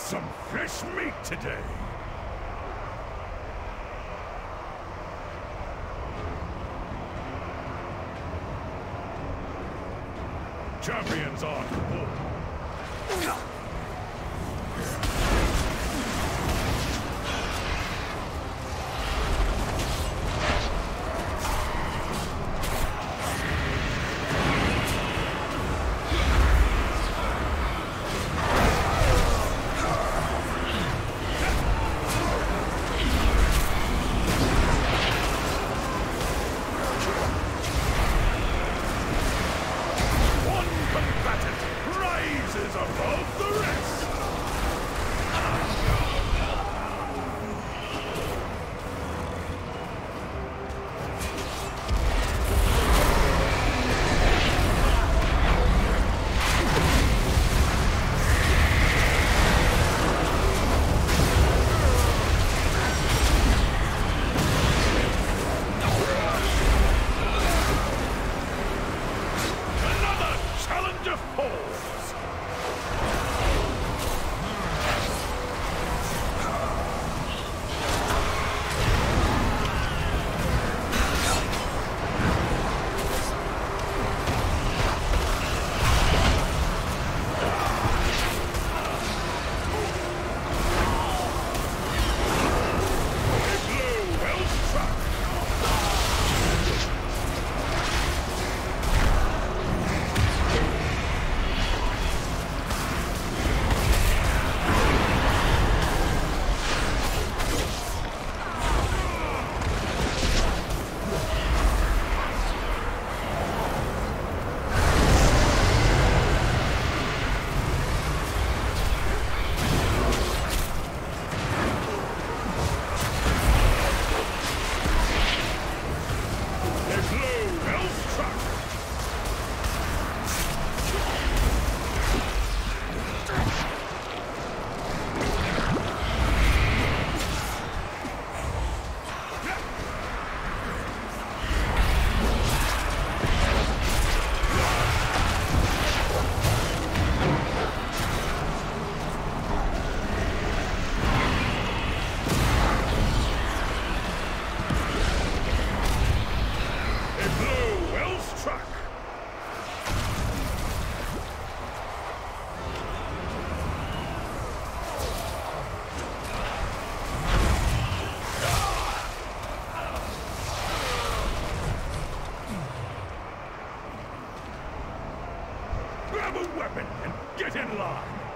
some fresh meat today. Champions on. Grab a weapon and get in line!